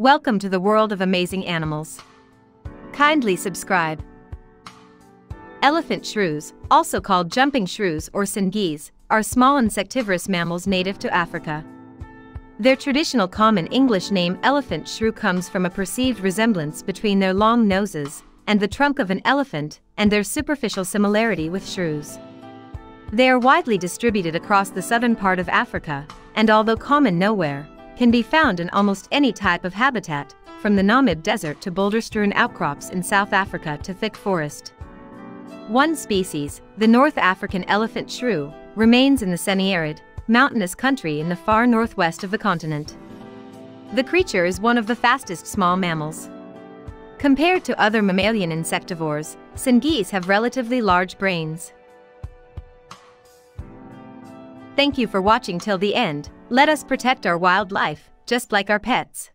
Welcome to the world of amazing animals. Kindly subscribe. Elephant shrews, also called jumping shrews or sengis, are small insectivorous mammals native to Africa. Their traditional common English name elephant shrew comes from a perceived resemblance between their long noses and the trunk of an elephant and their superficial similarity with shrews. They are widely distributed across the southern part of Africa, and although common nowhere, can be found in almost any type of habitat, from the Namib Desert to boulder-strewn outcrops in South Africa to thick forest. One species, the North African elephant shrew, remains in the semi-arid, mountainous country in the far northwest of the continent. The creature is one of the fastest small mammals. Compared to other mammalian insectivores, sengis have relatively large brains. Thank you for watching till the end. Let us protect our wildlife, just like our pets.